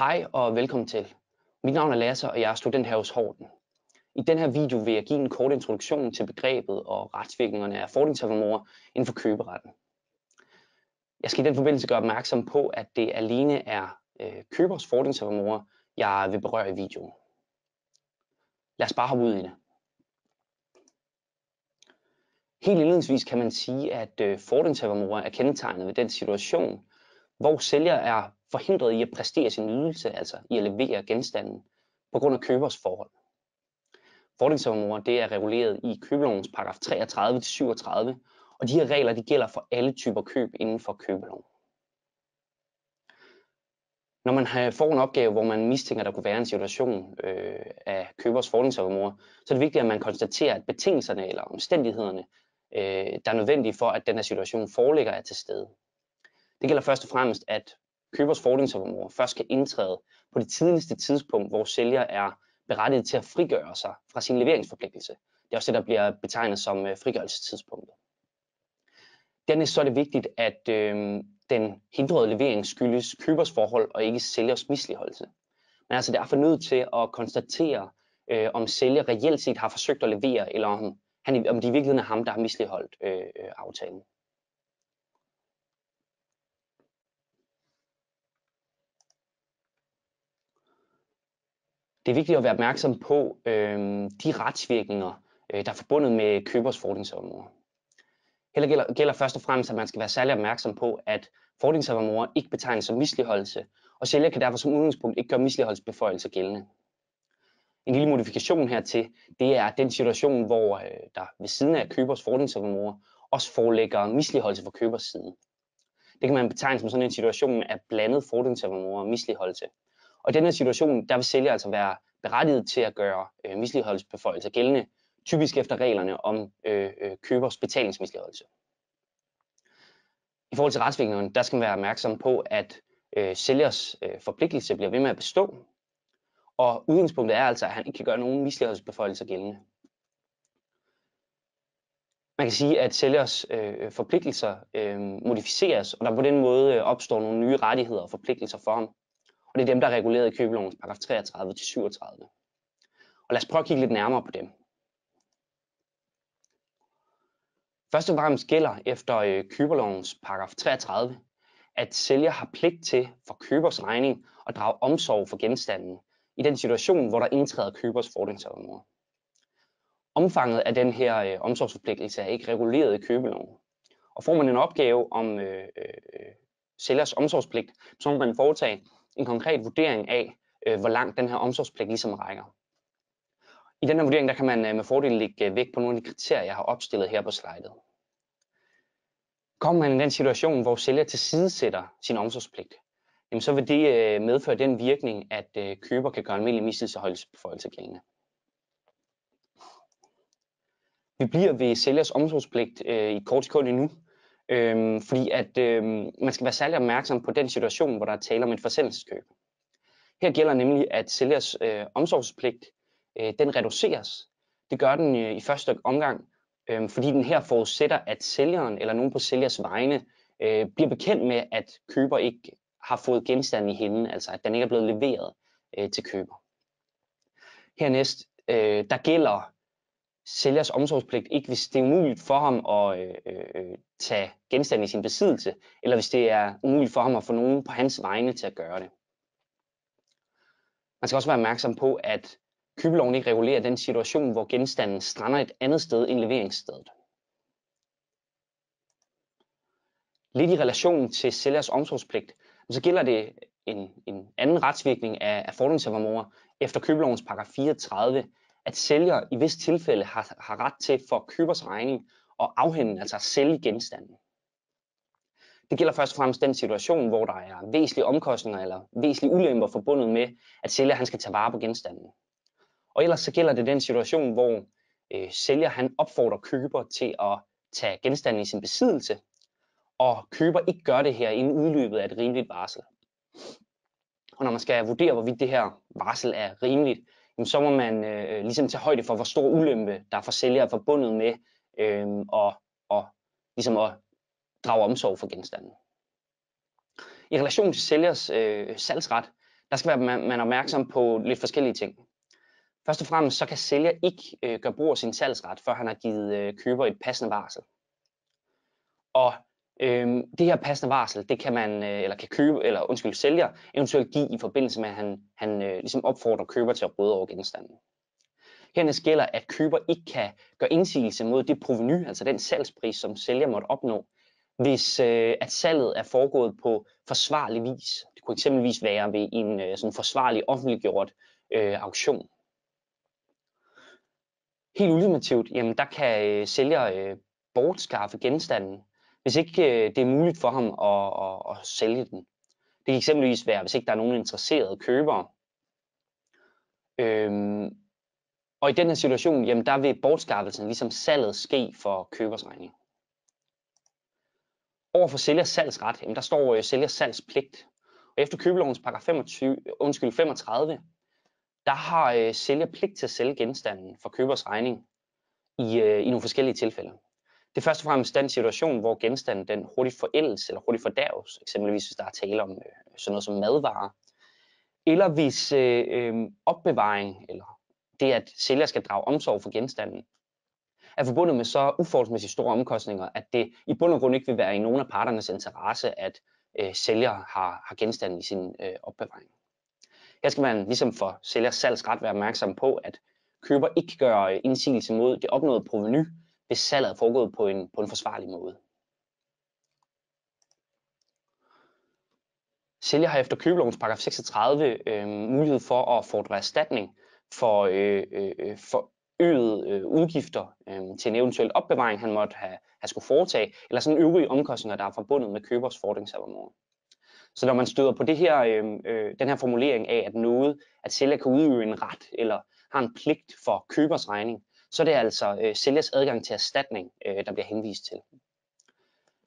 Hej og velkommen til. Mit navn er Lasse, og jeg er student her hos Horten. I den her video vil jeg give en kort introduktion til begrebet og retsvirkningerne af fordringshavermorer inden for køberetten. Jeg skal i den forbindelse gøre opmærksom på, at det alene er øh, købers fordringshavermorer, jeg vil berøre i videoen. Lad os bare hoppe ud i det. Helt indledningsvis kan man sige, at øh, fordringshavermorer er kendetegnet ved den situation, hvor sælger er forhindret i at præstere sin ydelse, altså i at levere genstanden, på grund af købers forhold. Fordringshavermorer det er reguleret i købelovens paragraf 33-37, og de her regler de gælder for alle typer køb inden for købeloven. Når man får en opgave, hvor man mistænker, at der kunne være en situation øh, af købers fordringshavermorer, så er det vigtigt, at man konstaterer, at betingelserne eller omstændighederne, øh, der er nødvendige for, at den her situation foreligger, er til stede. Det gælder først og fremmest, at købers fordringshavermorer først kan indtræde på det tidligste tidspunkt, hvor sælger er berettiget til at frigøre sig fra sin leveringsforpligtelse. Det er også det, der bliver betegnet som øh, frigørelsestidspunktet. Dernæst så er det vigtigt, at øh, den hindrede levering skyldes købers forhold og ikke sælgers misligeholdelse. Man er altså derfor nødt til at konstatere, øh, om sælger reelt set har forsøgt at levere, eller om, han, om det i virkeligheden er ham, der har misligeholdt øh, øh aftalen. Det er vigtigt at være opmærksom på øh, de retsvirkninger, øh, der er forbundet med købers fordringshavermorer. Heller gælder, gælder først og fremmest, at man skal være særlig opmærksom på, at fordringshavermorer ikke betegnes som misligeholdelse, og sælger kan derfor som udgangspunkt ikke gøre misligeholdelsesbeføjelser gældende. En lille modifikation hertil, det er den situation, hvor øh, der ved siden af købers fordringshavermorer også foreligger misligeholdelse fra købers side. Det kan man betegne som sådan en situation af blandet fordringshavermorer og misligeholdelse. Og i denne situation, der vil sælger altså være berettiget til at gøre øh, misligholdelsesbeføjelser gældende, typisk efter reglerne om øh, øh, købers betalingsmisligholdelse. I forhold til retsvirkningerne, der skal man være opmærksom på, at øh, sælgers øh, forpligtelse bliver ved med at bestå, og udgangspunktet er altså, at han ikke kan gøre nogen misligholdelsesbeføjelser gældende. Man kan sige, at sælgers øh, forpligtelser øh, modificeres, og der på den måde øh, opstår nogle nye rettigheder og forpligtelser for ham. Og det er dem, der er reguleret i købelovens paragraf 33 til 37. Og lad os prøve at kigge lidt nærmere på dem. Først og fremmest gælder efter øh, køberlovens paragraf 33, at sælger har pligt til for købers regning at drage omsorg for genstanden i den situation, hvor der indtræder købers fordringshavermor. Omfanget af den her øh, omsorgsforpligtelse er ikke reguleret i købeloven. Og får man en opgave om øh, øh, øh sælgers omsorgspligt, så må man foretage en konkret vurdering af, øh, hvor langt den her omsorgspligt ligesom rækker. I den her vurdering der kan man øh, med fordel lægge øh, vægt på nogle af de kriterier, jeg har opstillet her på slidet. Kommer man i den situation, hvor sælger tilsidesætter sin omsorgspligt, jamen så vil det øh, medføre den virkning, at øh, køber kan gøre almindelig mislighedsholdelsesbeføjelse gældende. Vi bliver ved sælgers omsorgspligt øh, i kort sekund endnu, Øhm, fordi at øhm, man skal være særlig opmærksom på den situation, hvor der er tale om et forsendelseskøb. Her gælder nemlig, at sælgers øh, omsorgspligt øh, den reduceres. Det gør den øh, i første omgang, øh, fordi den her forudsætter, at sælgeren eller nogen på sælgers vegne øh, bliver bekendt med, at køber ikke har fået genstanden i hende, altså at den ikke er blevet leveret øh, til køber. Hernæst, øh, der gælder sælgers omsorgspligt ikke, hvis det er umuligt for ham at øh, øh, øh tage genstanden i sin besiddelse, eller hvis det er umuligt for ham at få nogen på hans vegne til at gøre det. Man skal også være opmærksom på, at købeloven ikke regulerer den situation, hvor genstanden strander et andet sted end leveringsstedet. Lidt i relation til sælgers omsorgspligt, så gælder det en, en anden retsvirkning af, af fordringshavermorer efter købelovens paragraf 34, at sælger i vis tilfælde har, har ret til for købers regning at afhænde, altså at sælge genstanden. Det gælder først og fremmest den situation, hvor der er væsentlige omkostninger eller væsentlige ulemper forbundet med, at sælger han skal tage vare på genstanden. Og ellers så gælder det den situation, hvor øh, sælger han opfordrer køber til at tage genstanden i sin besiddelse, og køber ikke gør det her inden udløbet af et rimeligt varsel. Og når man skal vurdere, hvorvidt det her varsel er rimeligt, så må man øh, ligesom tage højde for, hvor stor ulempe der for sælger er forbundet med øh, og, og ligesom at drage omsorg for genstanden. I relation til sælgers øh, salgsret, der skal være, man, man er opmærksom på lidt forskellige ting. Først og fremmest så kan sælger ikke øh, gøre brug af sin salgsret, før han har givet øh, køber et passende varsel. Og øh, det her passende varsel, det kan man øh, eller kan købe eller undskyld sælger eventuelt give i forbindelse med at han han øh, ligesom opfordrer køber til at råde over genstanden. Hernæst gælder, at køber ikke kan gøre indsigelse mod det proveny, altså den salgspris, som sælger måtte opnå, hvis øh, at salget er foregået på forsvarlig vis. Det kunne eksempelvis være ved en øh, sådan forsvarlig offentliggjort øh, auktion. Helt ultimativt, jamen der kan øh, sælger øh, bortskaffe genstanden, hvis ikke øh, det er muligt for ham at, at, at sælge den. Det kan eksempelvis være, hvis ikke der er nogen interesserede købere. Øhm, og i den her situation, jamen der vil bortskaffelsen ligesom salget ske for købers regning. Over for sælgers salgsret, jamen der står øh, sælgers salgspligt. Og efter købelovens paragraf 25, øh, undskyld, 35, der har øh, sælger pligt til at sælge genstanden for købers regning i, øh, i nogle forskellige tilfælde. Det er først og fremmest den situation, hvor genstanden den hurtigt forældes eller hurtigt fordærves, eksempelvis hvis der er tale om øh, sådan noget som madvarer, eller hvis øh, øh, opbevaring eller det, at sælger skal drage omsorg for genstanden, er forbundet med så uforholdsmæssigt store omkostninger, at det i bund og grund ikke vil være i nogen af parternes interesse, at øh, sælger har, har genstanden i sin øh, opbevaring. Her skal man ligesom for sælgers salgsret være opmærksom på, at køber ikke gør øh, indsigelse mod det opnåede proveny, hvis salget er foregået på en, på en forsvarlig måde. Sælger har efter købelovens paragraf 36 øh, mulighed for at fordre erstatning for, øh, øh, øh, for øgede øh, udgifter øh, til en eventuel opbevaring, han måtte have, have skulle foretage, eller sådan øvrige omkostninger, der er forbundet med købers fordringsabonnement. Så når man støder på det her, øh, øh, den her formulering af, at noget, at sælger kan udøve en ret eller har en pligt for købers regning, så er det altså øh, sælgers adgang til erstatning, øh, der bliver henvist til.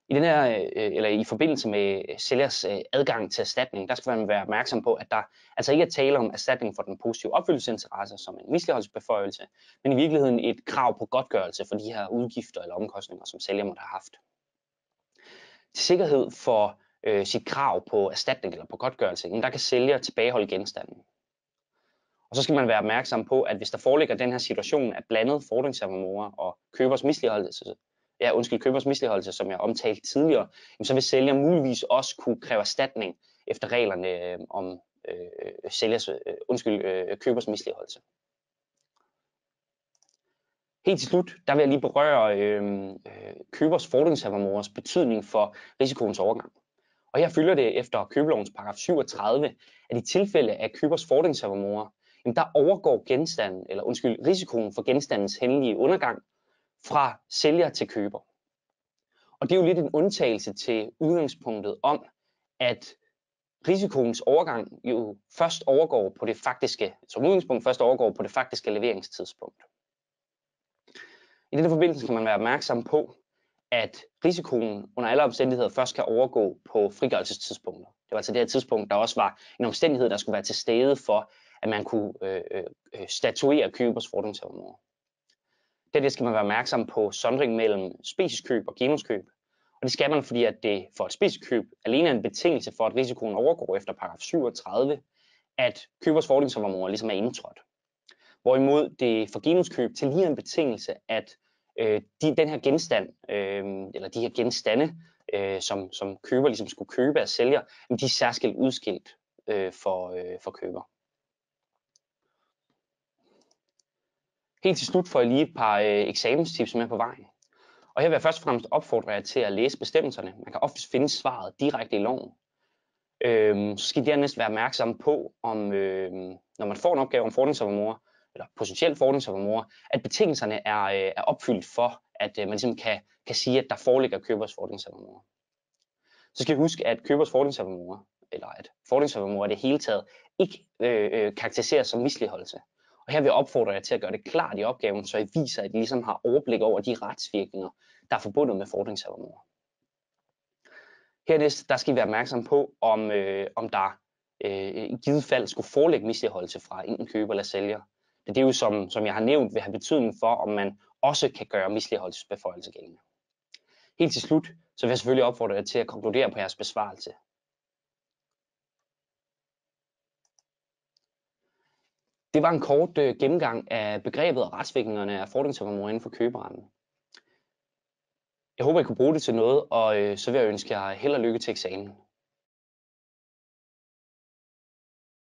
I, den her, øh, eller i forbindelse med øh, sælgers øh, adgang til erstatning, der skal man være opmærksom på, at der altså ikke er tale om erstatning for den positive opfyldelsesinteresse som en misligholdelsesbeføjelse, men i virkeligheden et krav på godtgørelse for de her udgifter eller omkostninger, som sælger måtte have haft. Til sikkerhed for øh, sit krav på erstatning eller på godtgørelse, der kan sælger tilbageholde genstanden. Og så skal man være opmærksom på, at hvis der foreligger den her situation af blandet fordringsservermorer og købers misligholdelse, ja, undskyld, købers misligholdelse, som jeg omtalte tidligere, så vil sælger muligvis også kunne kræve erstatning efter reglerne øh, om øh, sælgers, øh, undskyld, øh, købers misligholdelse. Helt til slut, der vil jeg lige berøre øh, øh købers fordringshavermorers betydning for risikoens overgang. Og her følger det efter købelovens paragraf 37, at i tilfælde af købers fordringshavermorer, jamen der overgår genstanden, eller undskyld, risikoen for genstandens hændelige undergang fra sælger til køber. Og det er jo lidt en undtagelse til udgangspunktet om, at risikoens overgang jo først overgår på det faktiske, som udgangspunkt først overgår på det faktiske leveringstidspunkt. I denne forbindelse kan man være opmærksom på, at risikoen under alle omstændigheder først kan overgå på frigørelsestidspunkter. Det var altså det her tidspunkt, der også var en omstændighed, der skulle være til stede for, at man kunne øh, øh, øh statuere købers fordringshormoner. Det skal man være opmærksom på sondring mellem specieskøb og genuskøb. Og det skal man, fordi at det for et specieskøb alene er en betingelse for, at risikoen overgår efter paragraf 37, at købers fordringshormoner ligesom er indtrådt. Hvorimod det for genuskøb til lige en betingelse, at øh, de, den her genstand, øh, eller de her genstande, øh, som, som køber ligesom skulle købe af sælger, de er særskilt udskilt øh, for, øh, for køber. Helt til slut får jeg lige et par øh, eksamenstips med på vejen. Og her vil jeg først og fremmest opfordre jer til at læse bestemmelserne. Man kan ofte finde svaret direkte i loven. Øhm, så skal I dernæst være opmærksom på, om øhm, når man får en opgave om fordringsovermor, eller potentielt fordringsovermor, at betingelserne er, øh, er opfyldt for, at øh, man ligesom kan, kan sige, at der foreligger købers fordringsovermor. Så skal I huske, at købers fordringsovermor, eller at fordringsovermor i det hele taget, ikke øh, øh, karakteriseres som misligeholdelse. Og her vil jeg opfordre jer til at gøre det klart i opgaven, så I viser, at I ligesom har overblik over de retsvirkninger, der er forbundet med fordringshavermor. Hernæst der skal I være opmærksom på, om, øh, om der øh, i givet fald skulle forelægge misligholdelse fra enten køber eller sælger. Det er jo, som, som jeg har nævnt, vil have betydning for, om man også kan gøre misligholdelsesbeføjelse gældende. Helt til slut, så vil jeg selvfølgelig opfordre jer til at konkludere på jeres besvarelse. Det var en kort øh, gennemgang af begrebet og retsvirkningerne af fordringsreformer inden for køberetten. Jeg håber, I kunne bruge det til noget, og øh, så vil jeg ønske jer held og lykke til eksamen.